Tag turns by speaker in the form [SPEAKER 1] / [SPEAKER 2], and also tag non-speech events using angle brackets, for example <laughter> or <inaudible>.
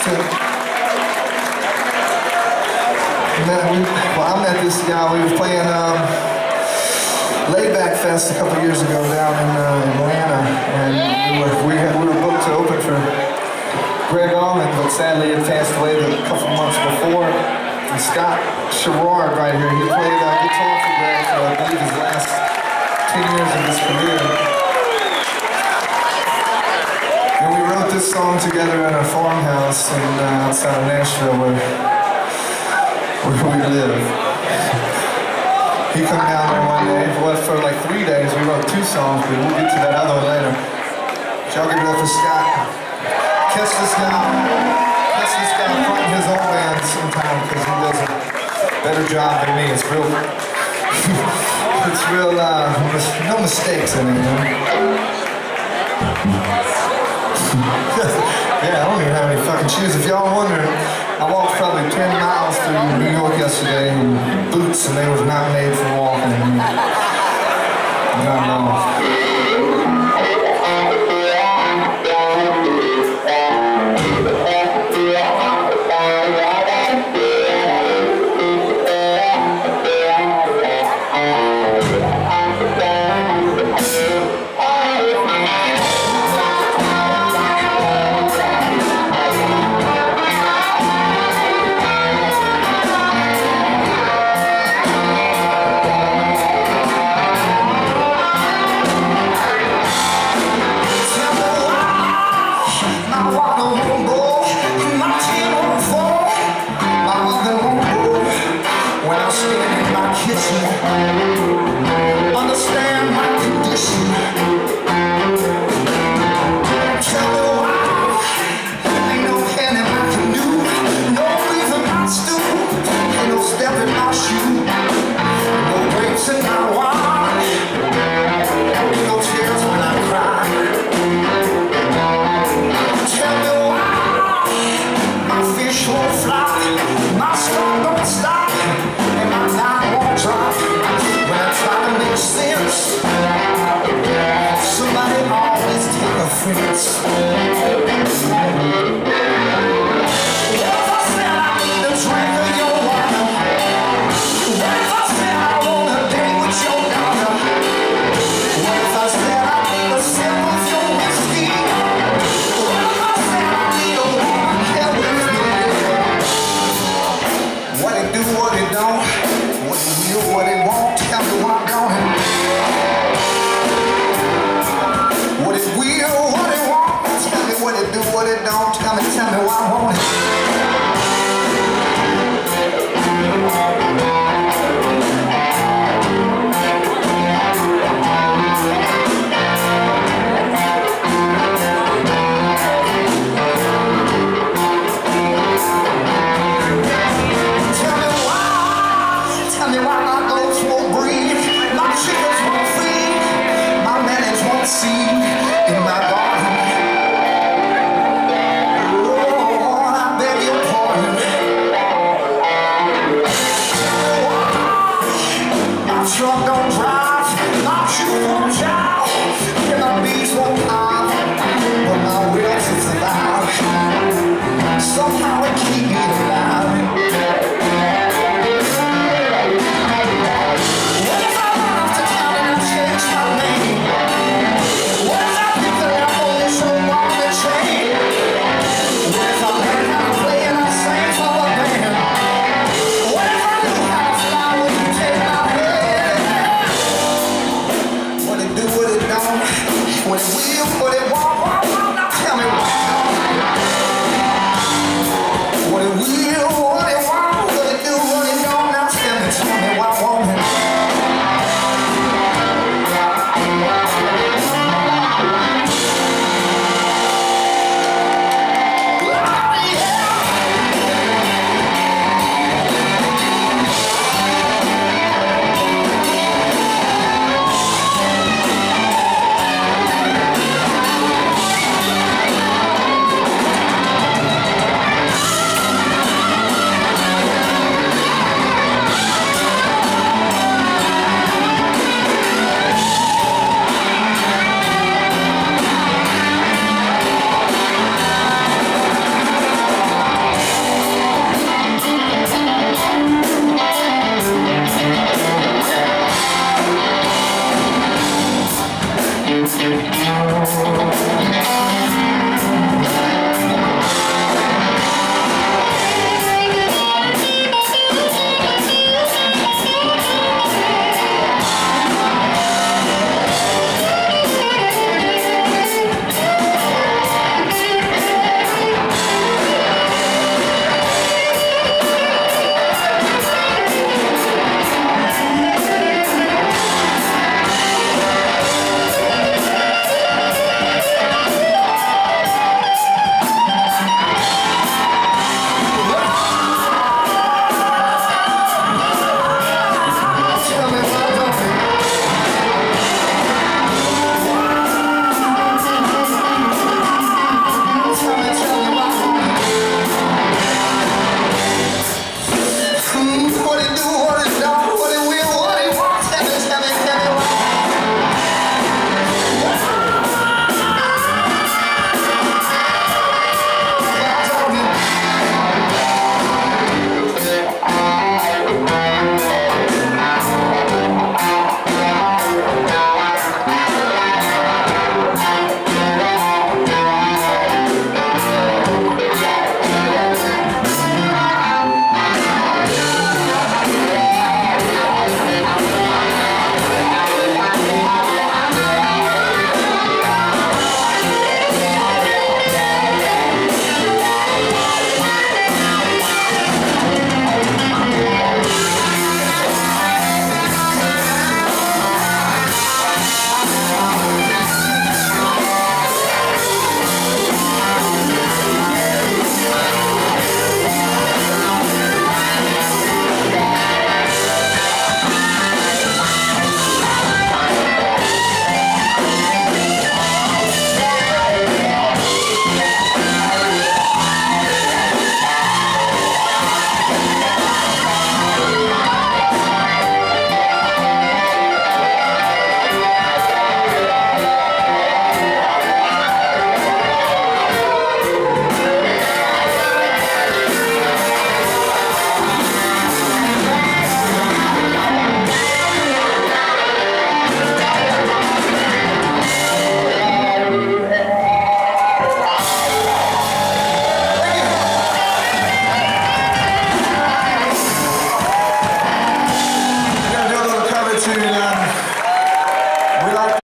[SPEAKER 1] Met, we, well, I met this guy. We were playing um, Laidback Fest a couple years ago down in uh, Atlanta, and we were, we, had, we were booked to open for Gregg Allman, but sadly he passed away a couple months before. And Scott Sharrard right here, he played uh, guitar for Gregg for I believe his last 10 years of his career. And we wrote this song together in a farmhouse in, uh, outside of Nashville where where we live. He come down there one day, for like three days, we wrote two songs, but we'll get to that other one later. Y'all give it up for Scott. Catch this guy, catch this guy fronting his own band sometime, because he does a better job than me. It's real, <laughs> it's real, uh, no mistakes in it? Yeah, I don't even have any fucking shoes. If y'all wonder, I walked probably 10 miles through New York yesterday in boots and they was not made for walking. Not all. no home. do what it don't, come and tell me why I want it.